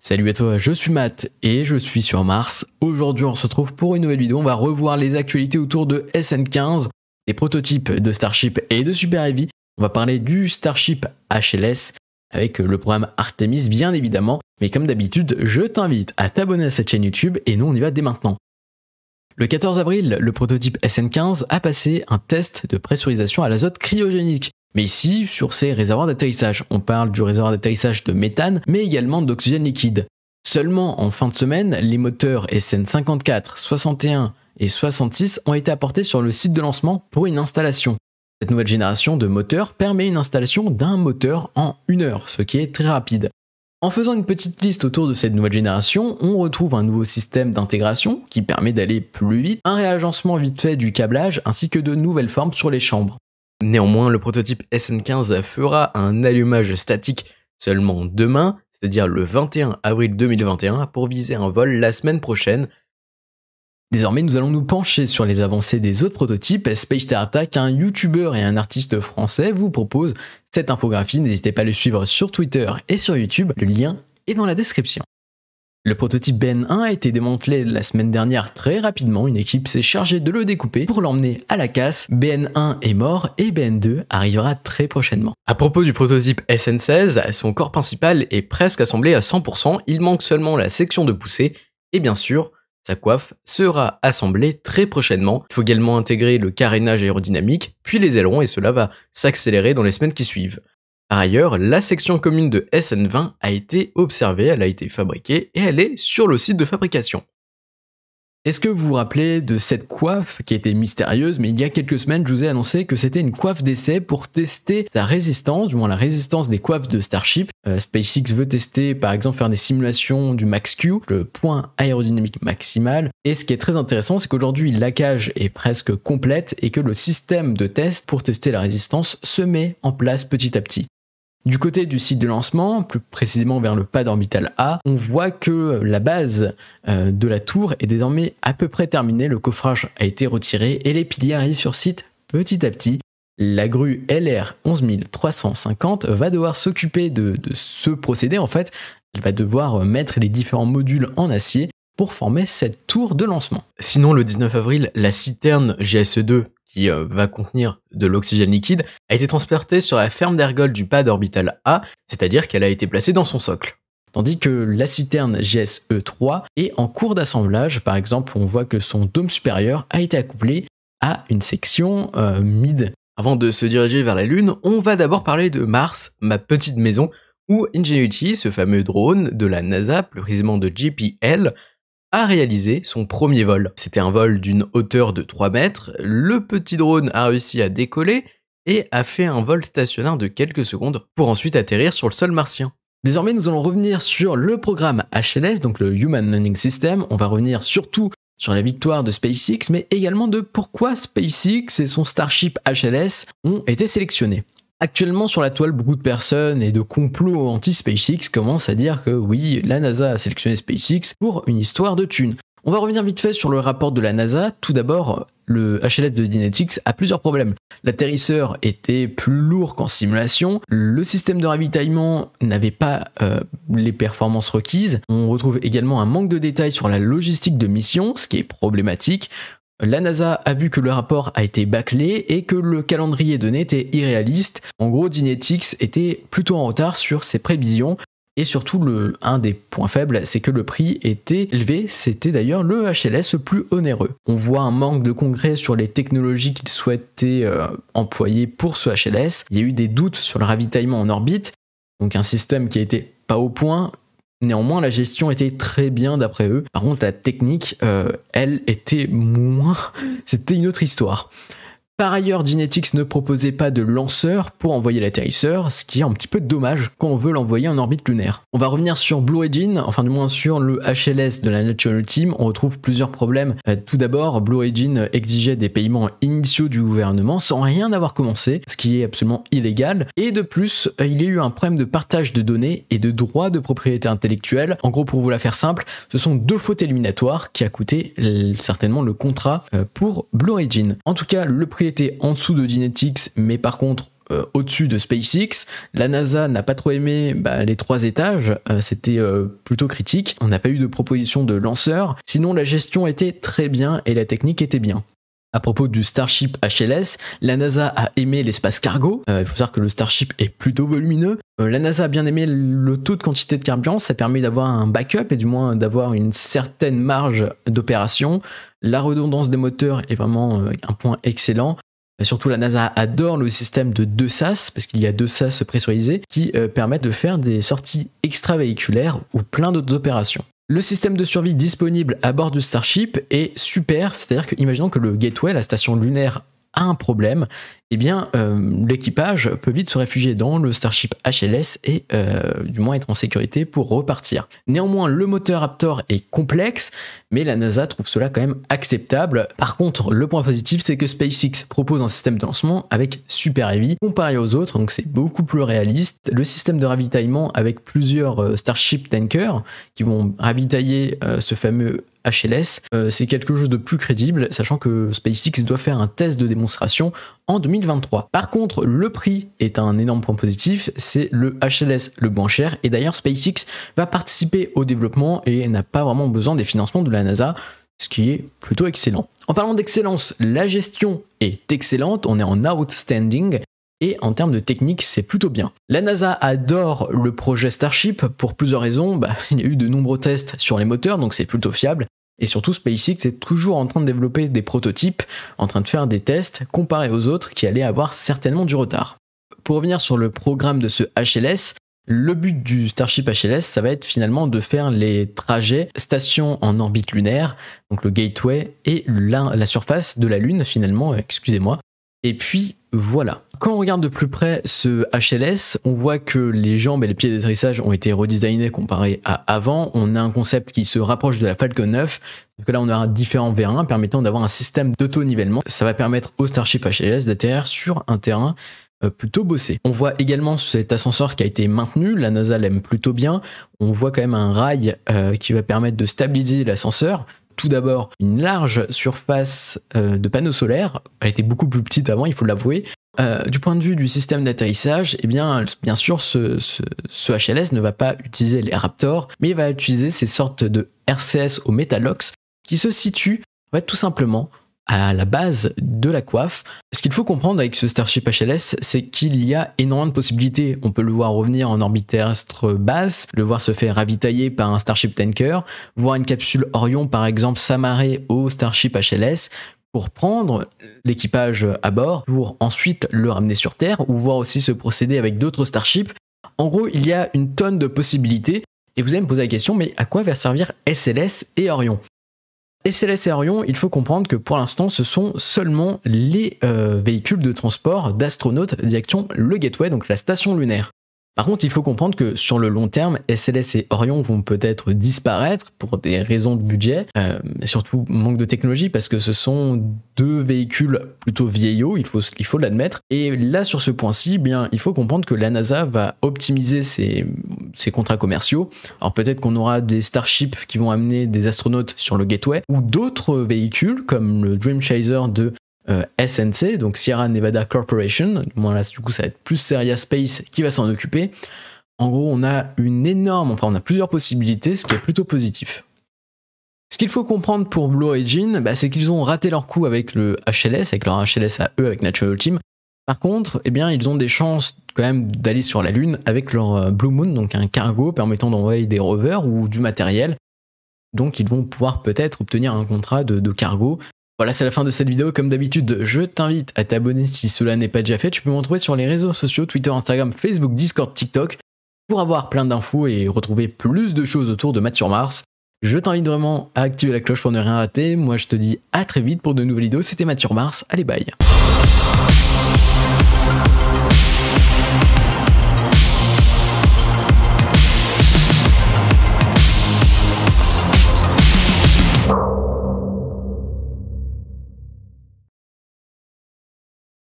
Salut à toi, je suis Matt et je suis sur Mars. Aujourd'hui on se retrouve pour une nouvelle vidéo, on va revoir les actualités autour de SN15, des prototypes de Starship et de Super Heavy. On va parler du Starship HLS avec le programme Artemis bien évidemment, mais comme d'habitude je t'invite à t'abonner à cette chaîne YouTube et nous on y va dès maintenant. Le 14 avril, le prototype SN15 a passé un test de pressurisation à l'azote cryogénique. Mais ici, sur ces réservoirs d'atterrissage, on parle du réservoir d'atterrissage de méthane, mais également d'oxygène liquide. Seulement en fin de semaine, les moteurs SN54, 61 et 66 ont été apportés sur le site de lancement pour une installation. Cette nouvelle génération de moteurs permet une installation d'un moteur en une heure, ce qui est très rapide. En faisant une petite liste autour de cette nouvelle génération, on retrouve un nouveau système d'intégration qui permet d'aller plus vite, un réagencement vite fait du câblage ainsi que de nouvelles formes sur les chambres. Néanmoins, le prototype SN15 fera un allumage statique seulement demain, c'est-à-dire le 21 avril 2021, pour viser un vol la semaine prochaine. Désormais, nous allons nous pencher sur les avancées des autres prototypes. Space Star Attack, un youtubeur et un artiste français, vous propose cette infographie. N'hésitez pas à le suivre sur Twitter et sur YouTube. Le lien est dans la description. Le prototype BN1 a été démantelé la semaine dernière très rapidement, une équipe s'est chargée de le découper pour l'emmener à la casse. BN1 est mort et BN2 arrivera très prochainement. À propos du prototype SN16, son corps principal est presque assemblé à 100%, il manque seulement la section de poussée et bien sûr, sa coiffe sera assemblée très prochainement. Il faut également intégrer le carénage aérodynamique, puis les ailerons et cela va s'accélérer dans les semaines qui suivent. Par ailleurs, la section commune de SN20 a été observée, elle a été fabriquée et elle est sur le site de fabrication. Est-ce que vous vous rappelez de cette coiffe qui était mystérieuse, mais il y a quelques semaines, je vous ai annoncé que c'était une coiffe d'essai pour tester sa résistance, du moins la résistance des coiffes de Starship. Euh, SpaceX veut tester, par exemple, faire des simulations du max Q, le point aérodynamique maximal. Et ce qui est très intéressant, c'est qu'aujourd'hui, la cage est presque complète et que le système de test pour tester la résistance se met en place petit à petit. Du côté du site de lancement, plus précisément vers le pad orbital A, on voit que la base euh, de la tour est désormais à peu près terminée, le coffrage a été retiré et les piliers arrivent sur site petit à petit. La grue LR 11350 va devoir s'occuper de, ce procédé en fait, elle va devoir mettre les différents modules en acier pour former cette tour de lancement. Sinon, le 19 avril, la citerne GSE2 qui euh, va contenir de l'oxygène liquide, a été transportée sur la ferme d'ergol du pad orbital A, c'est-à-dire qu'elle a été placée dans son socle. Tandis que la citerne GSE3 est en cours d'assemblage, par exemple on voit que son dôme supérieur a été accouplé à une section euh, mid. Avant de se diriger vers la Lune, on va d'abord parler de Mars, ma petite maison, où Ingenuity, ce fameux drone de la NASA, plus précisément de JPL, a réalisé son premier vol. C'était un vol d'une hauteur de 3 mètres, le petit drone a réussi à décoller et a fait un vol stationnaire de quelques secondes pour ensuite atterrir sur le sol martien. Désormais, nous allons revenir sur le programme HLS, donc le Human Landing System. On va revenir surtout sur la victoire de SpaceX, mais également de pourquoi SpaceX et son Starship HLS ont été sélectionnés. Actuellement sur la toile, beaucoup de personnes et de complots anti-SpaceX commencent à dire que oui, la NASA a sélectionné SpaceX pour une histoire de thunes. On va revenir vite fait sur le rapport de la NASA. Tout d'abord, le HLS de Dynetics a plusieurs problèmes. L'atterrisseur était plus lourd qu'en simulation, le système de ravitaillement n'avait pas euh, les performances requises, on retrouve également un manque de détails sur la logistique de mission, ce qui est problématique. La NASA a vu que le rapport a été bâclé et que le calendrier donné était irréaliste. En gros, Dynetics était plutôt en retard sur ses prévisions. Et surtout, le, un des points faibles, c'est que le prix était élevé. C'était d'ailleurs le HLS le plus onéreux. On voit un manque de congrès sur les technologies qu'il souhaitait euh, employer pour ce HLS. Il y a eu des doutes sur le ravitaillement en orbite. Donc un système qui a été pas au point, Néanmoins, la gestion était très bien d'après eux. Par contre, la technique, euh, elle, était moins... C'était une autre histoire. Par ailleurs, Dynetics ne proposait pas de lanceur pour envoyer l'atterrisseur, ce qui est un petit peu dommage quand on veut l'envoyer en orbite lunaire. On va revenir sur Blue Origin, enfin du moins sur le HLS de la National Team, on retrouve plusieurs problèmes. Euh, tout d'abord, Blue Origin exigeait des paiements initiaux du gouvernement sans rien avoir commencé, ce qui est absolument illégal. Et de plus, euh, il y a eu un problème de partage de données et de droits de propriété intellectuelle. En gros, pour vous la faire simple, ce sont deux fautes éliminatoires qui a coûté euh, certainement le contrat pour Blue Origin. En tout cas, le prix était en dessous de Dynetics, mais par contre, euh, au-dessus de SpaceX. La NASA n'a pas trop aimé bah, les trois étages, euh, c'était plutôt critique. On n'a pas eu de proposition de lanceur. Sinon, la gestion était très bien et la technique était bien. À propos du Starship HLS, la NASA a aimé l'espace cargo. il faut savoir que le Starship est plutôt volumineux. la NASA a bien aimé le taux de quantité de carburant. Ça permet d'avoir un backup et du moins d'avoir une certaine marge d'opération. La redondance des moteurs est vraiment un point excellent. Surtout, la NASA adore le système de deux SAS, parce qu'il y a deux SAS pressurisés qui euh, permettent de faire des sorties extravéhiculaires ou plein d'autres opérations. Le système de survie disponible à bord du Starship est super, c'est-à-dire que imaginons que le Gateway, la station lunaire, un problème, eh bien euh, l'équipage peut vite se réfugier dans le Starship HLS et euh, du moins être en sécurité pour repartir. Néanmoins, le moteur Raptor est complexe, mais la NASA trouve cela quand même acceptable. Par contre, le point positif, c'est que SpaceX propose un système de lancement avec Super Heavy comparé aux autres, donc c'est beaucoup plus réaliste. Le système de ravitaillement avec plusieurs euh, Starship Tankers qui vont ravitailler ce fameux HLS, euh, c'est quelque chose de plus crédible, sachant que SpaceX doit faire un test de démonstration en 2023. Par contre, le prix est un énorme point positif, c'est le HLS le moins cher, et d'ailleurs SpaceX va participer au développement et n'a pas vraiment besoin des financements de la NASA, ce qui est plutôt excellent. En parlant d'excellence, la gestion est excellente, on est en outstanding, et en termes de technique, c'est plutôt bien. La NASA adore le projet Starship pour plusieurs raisons. Bah, il y a eu de nombreux tests sur les moteurs, donc c'est plutôt fiable. Et surtout, SpaceX est toujours en train de développer des prototypes, en train de faire des tests comparés aux autres qui allaient avoir certainement du retard. Pour revenir sur le programme de ce HLS, le but du Starship HLS, ça va être finalement de faire les trajets station en orbite lunaire, donc le gateway et la, la surface de la Lune finalement, excusez-moi. Et puis voilà. Quand on regarde de plus près ce HLS, on voit que les jambes et les pieds d'atterrissage ont été redesignés comparé à avant. On a un concept qui se rapproche de la Falcon 9. Donc là, on aura différents V1 permettant d'avoir un système d'auto-nivellement. Ça va permettre au Starship HLS d'atterrir sur un terrain euh, plutôt bossé. On voit également cet ascenseur qui a été maintenu, la NASA l'aime plutôt bien. On voit quand même un rail euh, qui va permettre de stabiliser l'ascenseur tout d'abord une large surface euh, de panneaux solaires. Elle était beaucoup plus petite avant, il faut l'avouer. Euh, du point de vue du système d'atterrissage, eh bien, bien sûr, ce, HLS ne va pas utiliser les Raptors, mais il va utiliser ces sortes de RCS au Metalox qui se situent en tout simplement à la base de la coiffe. Ce qu'il faut comprendre avec ce Starship HLS, c'est qu'il y a énormément de possibilités. On peut le voir revenir en orbite terrestre basse, le voir se faire ravitailler par un Starship Tanker, voir une capsule Orion par exemple s'amarrer au Starship HLS pour prendre l'équipage à bord, pour ensuite le ramener sur Terre, ou voir aussi se procéder avec d'autres Starships. En gros, il y a une tonne de possibilités. Et vous allez me poser la question, mais à quoi va servir SLS et Orion? SLS et Orion, il faut comprendre que pour l'instant, ce sont seulement les euh, véhicules de transport d'astronautes direction le Gateway, donc la station lunaire. Par contre, il faut comprendre que sur le long terme, SLS et Orion vont peut-être disparaître pour des raisons de budget, euh, surtout manque de technologie, parce que ce sont deux véhicules plutôt vieillots, il faut, l'admettre. Et là, sur ce point-ci, eh bien, il faut comprendre que la NASA va optimiser ses, ses contrats commerciaux. Alors peut-être qu'on aura des Starships qui vont amener des astronautes sur le Gateway, ou d'autres véhicules, comme le Dream Chaser de euh, SNC, donc Sierra Nevada Corporation. Du coup, ça va être plus Seria Space qui va s'en occuper. En gros, on a une énorme, enfin, on a plusieurs possibilités, ce qui est plutôt positif. Ce qu'il faut comprendre pour Blue Origin, bah, c'est qu'ils ont raté leur coup avec le HLS, avec leur HLS à eux, avec Natural Team. Par contre, eh bien, ils ont des chances quand même d'aller sur la Lune avec leur euh, Blue Moon, donc un cargo permettant d'envoyer des rovers ou du matériel. Donc ils vont pouvoir peut-être obtenir un contrat de cargo voilà, c'est la fin de cette vidéo. Comme d'habitude, je t'invite à t'abonner si cela n'est pas déjà fait. Tu peux me retrouver sur les réseaux sociaux, Twitter, Instagram, Facebook, Discord, TikTok, pour avoir plein d'infos et retrouver plus de choses autour de Math sur Mars. Je t'invite vraiment à activer la cloche pour ne rien rater. Moi, je te dis à très vite pour de nouvelles vidéos. C'était Math sur Mars. Allez, bye